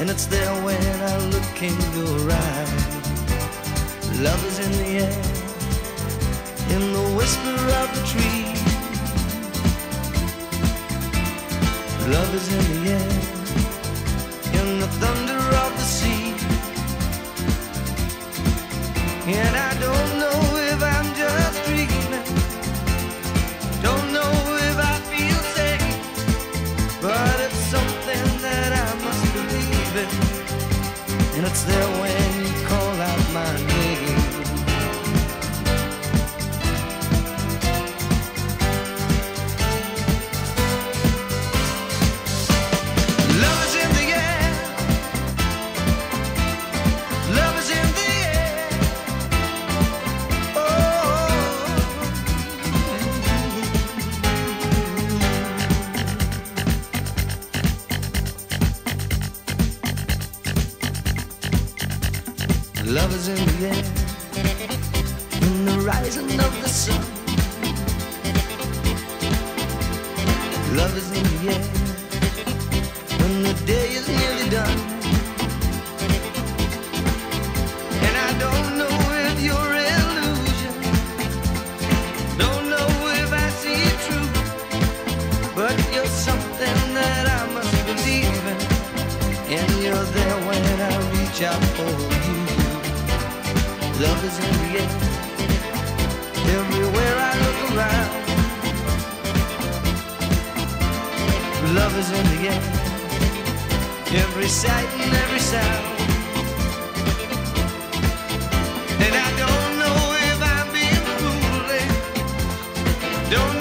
And it's there when I look in your eyes. Love is in the air, in the whisper of the tree. Love is in the air, it's there Love is in the air. In the rising of the sun. Love is in the air when the day is nearly done. And I don't know if you're illusion, don't know if I see true, but you're something that I must and you're there when I reach out. Love is in the air, everywhere I look around. Love is in the air every sight and every sound. And I don't know if I'm being foolish, don't